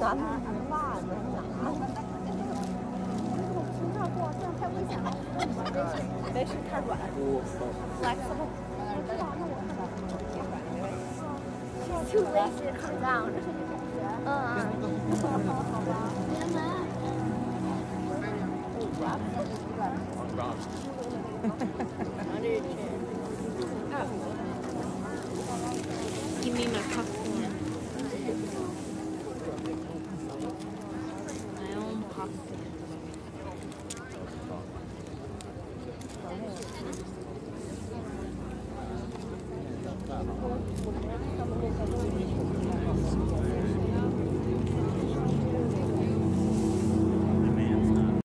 把它拉着拿。从这儿过，这样太危险了。没事，太软，flexible。我知道，那我知道。就危险，很让人。嗯嗯。好吧。连门。Give me my cup. nó không có